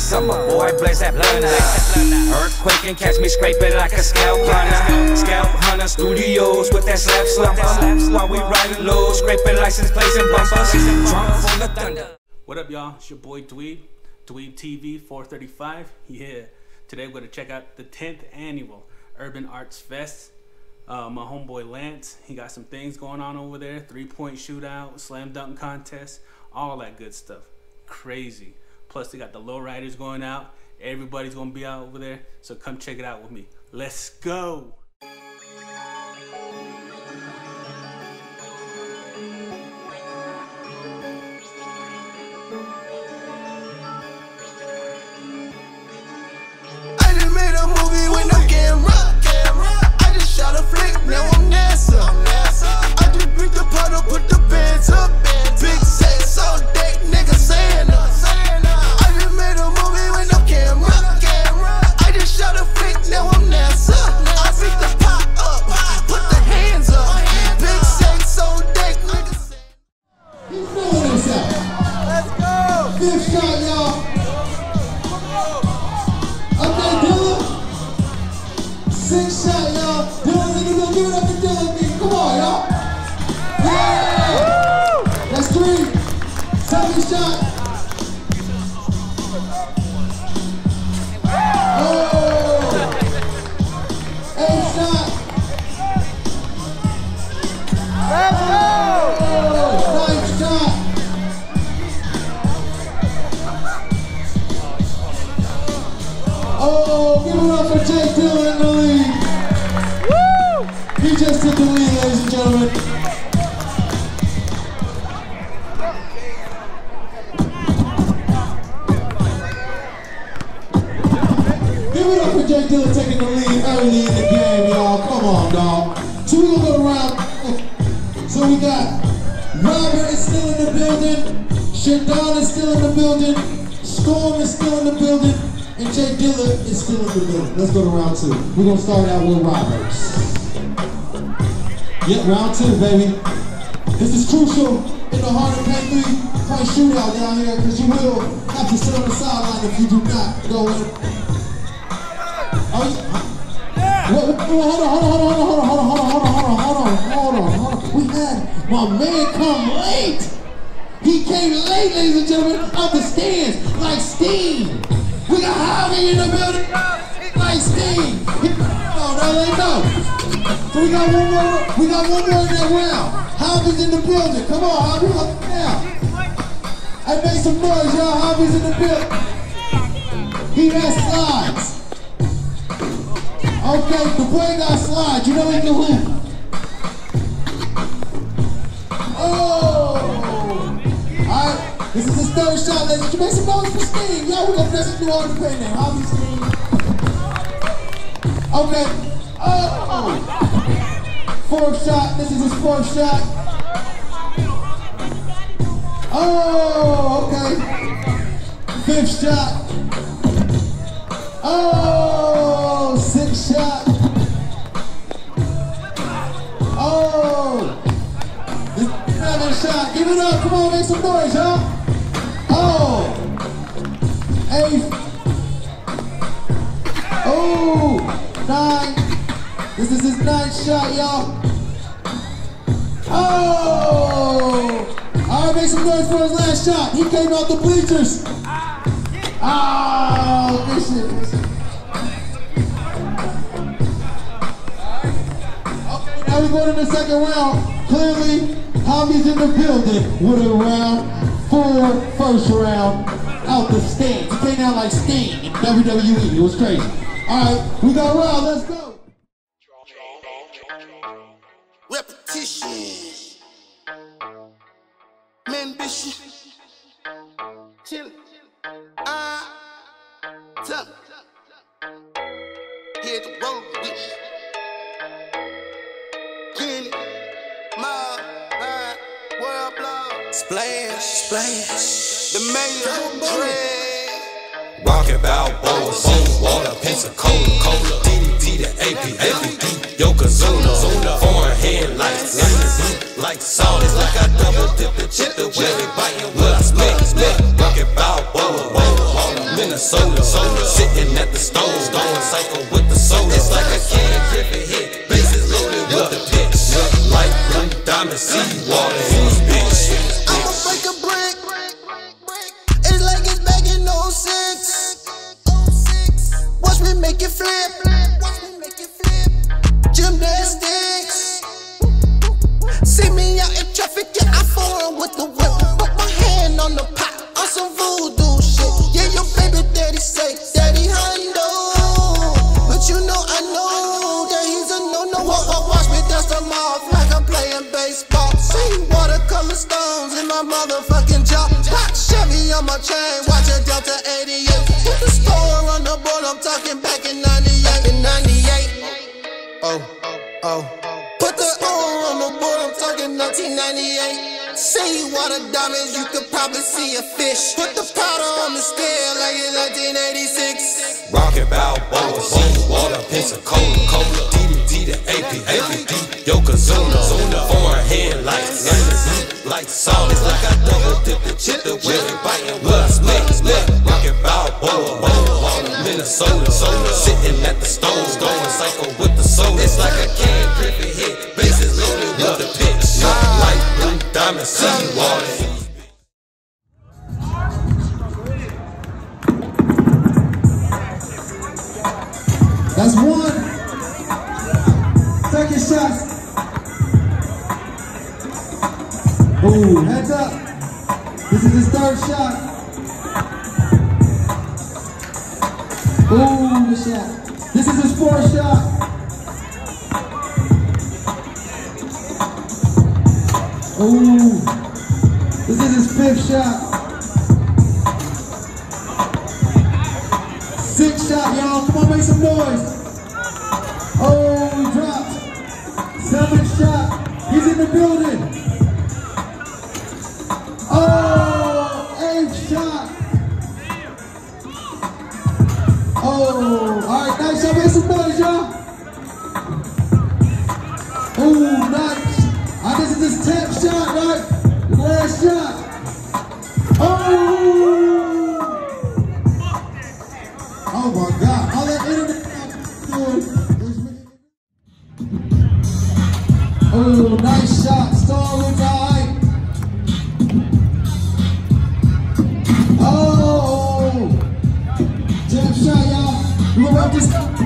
summer, boy, blaze that blunt out. Earthquake and catch me scraping like a scalp hunter. Scalp hunter studios with that slap slumper. While we riding low, scraping license plates and bumpers. Trunk full of thunder. What up, y'all? It's your boy Dweeb, Dweeb TV 435. Yeah, today we're gonna check out the 10th annual Urban Arts Fest. Uh, my homeboy Lance, he got some things going on over there three point shootout, slam dunk contest, all that good stuff. Crazy. Plus, they got the lowriders going out. Everybody's gonna be out over there. So come check it out with me. Let's go. Six shot, y'all. Dylan's in the middle. Give it up for Dylan. Come on, y'all. Yeah. That's three. Seven shot. Oh. Eight shot. Let's go. Shot. Oh, give it up for Jake building. Storm is still in the building. And Jay Dillon is still in the building. Let's go to round two. We're gonna start out with Roberts. Yep, round two, baby. This is crucial in the Hard N Paint 3 point shootout down here because you will have to sit on the sideline if you do not go in. Oh, yeah. What, hold on, hold on, hold on, hold on, hold on, hold on, hold on, hold on, hold on, hold on, hold on. We had my man come late. Came late, ladies and gentlemen, out the stands like steam. We got Javi in the building like steam. Oh, no, they know. So we got one more. We got one more in that round. Javi's in the building. Come on, Javi, up now. I made some noise, y'all. Javi's in the building. He has slides. Okay, the boy got slides. You know he can hoop. Is third shot, ladies. You make some noise for Steve. Y'all, we're gonna it through all the pen name. Obviously. Okay. Oh! Fourth shot. This is his fourth shot. Oh, okay. Fifth shot. Oh, sixth shot. Oh, seven shot. Give it up. Come on, make some noise, y'all. Oh, eighth. Oh, nine. This is his ninth shot, y'all. Oh, all right, make some noise for his last shot. He came out the bleachers. Oh, this shit. This shit. Okay, now we go to the second round. Clearly, Javi's in the building with a round four first round out the stands. He came out like Sting in WWE. It was crazy. All right, we got round. Let's go. Repetition. Ambition. Chill. Ah. Tell. Hit the road with. Splash, splash. The mayor, Dre. Walking Balboa, Boom, Water, Pensacola, Cola, DDD to AP, AP, Yokozuna, Zuna, foreign hand lights, lights, like salt. It's like I double dip the chip, the way they biting what I split. spit. Walking Balboa, Boom, Minnesota, Soda, sitting at the stove, going psycho with the soda. It's like a can grip and hit, bases loaded with the pitch, like blue diamond, sea water. Say you a diamonds, you could probably see a fish. Put the powder on the scale like it's 1986. Rocket Balboa, Boom Water, Pensacola, Cola, DDD to AP, APD, Yokozuna, Zuna, foreign hand lights, lights, like salt. It's like I double dip the chip, the wheel biting, what I split, split. Rocket Balboa, Boom Water, Minnesota, Soda, sitting at the stove, going psycho with the soda. It's like a can dripping hit. I'm a sun boy. That's one. Second shot. Ooh, heads up. This is his third shot. Ooh. This is his fifth shot. Sixth shot, y'all. Come on, make some noise. Oh, he dropped. Seventh shot. He's in the building. Oh, eighth shot. Oh, all right, nice shot. Make some noise, y'all. practice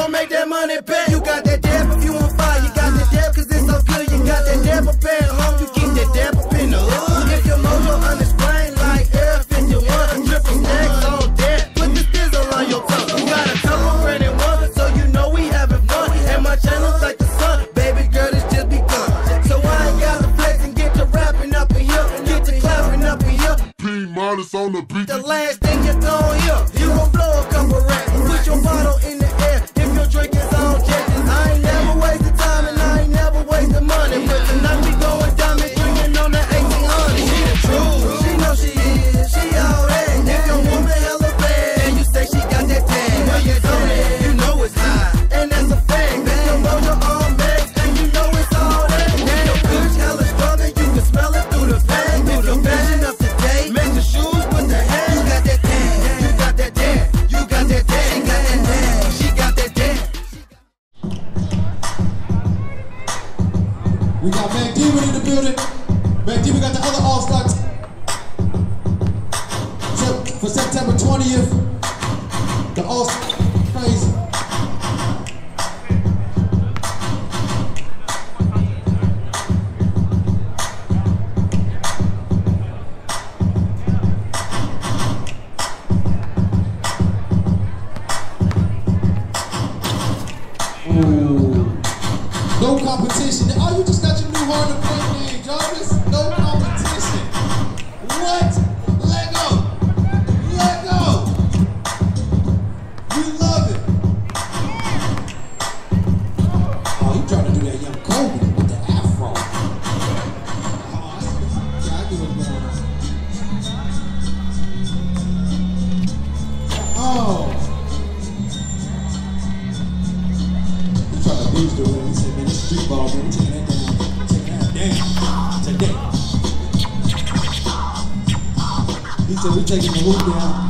gon' make that money pay. You got that We got Mac Demon in the building. Mac Demon got the other All Stars. For September 20th, the All He said, we taking the hoop down.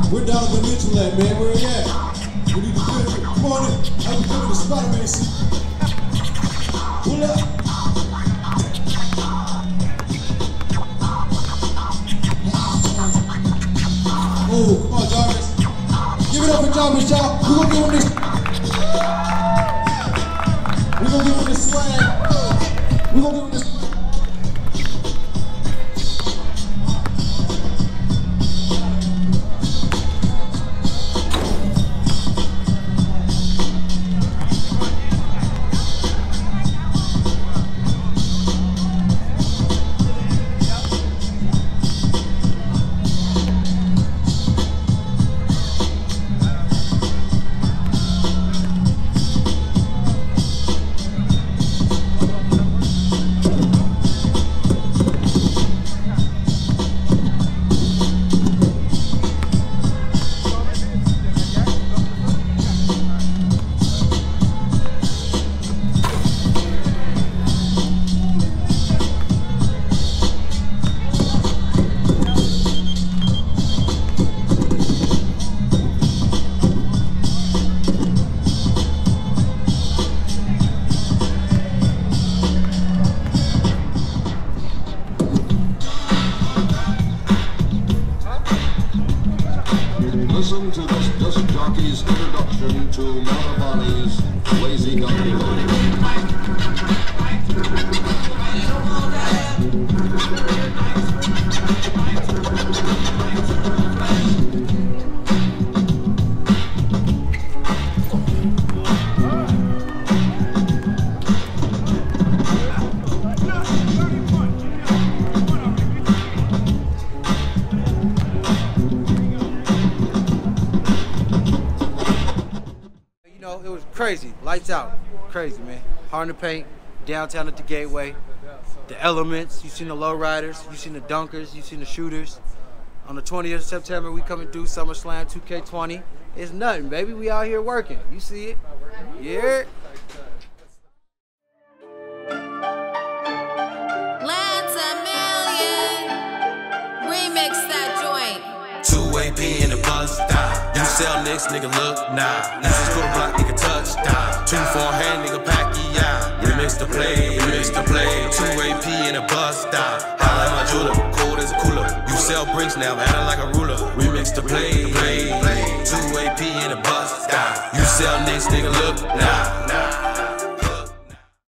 Listen to this disc jockey's introduction to Maravani's Lazy Gun crazy. Lights out. Crazy, man. Hard N Paint. Downtown at the Gateway. The elements. You seen the lowriders. You seen the dunkers. You seen the shooters. On the 20th of September, we coming through SummerSlam 2K20. It's nothing, baby. We out here working. You see it. Yeah. AP in the bus stop. You sell next, nigga, look, nah. You just go block, nigga, touchdown. Two forehand, nigga, pack yeah. Remix the play, remix the play. Two AP in the bus stop. Holla at my jeweler, cold as a cooler. You sell bricks now, man, like a ruler. Remix the play, play. Two AP in the bus stop. You sell next, nigga, look, nah.